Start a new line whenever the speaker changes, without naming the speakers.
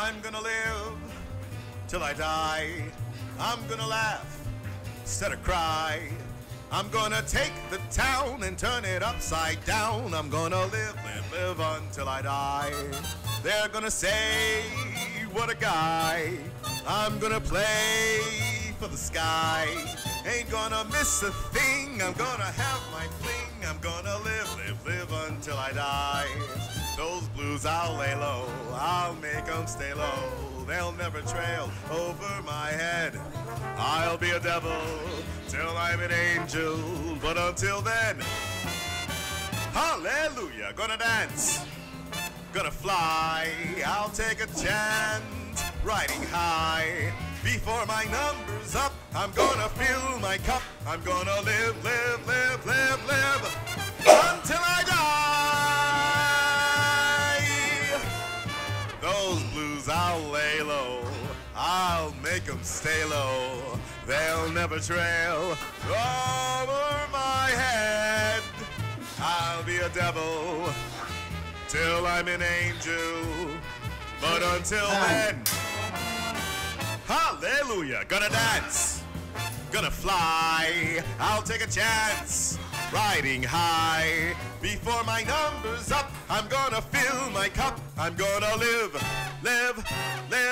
I'm gonna live till I die. I'm gonna laugh instead of cry. I'm gonna take the town and turn it upside down. I'm gonna live, live, live until I die. They're gonna say, what a guy. I'm gonna play for the sky. Ain't gonna miss a thing. I'm gonna have my fling. I'm gonna live, live, live until I die. Those blues I'll lay low. I'll make 'em stay low. They'll never trail over my head. I'll be a devil till I'm an angel. But until then, hallelujah, gonna dance, gonna fly. I'll take a chance riding high. Before my number's up, I'm gonna fill my cup. I'm gonna live, live, live, live, live I'll lay low. I'll make 'em stay low. They'll never trail over my head. I'll be a devil till I'm an angel. But until then, hallelujah, gonna dance, gonna fly. I'll take a chance, riding high. Before my number's up, I'm gonna fill my cup. I'm gonna live, live, live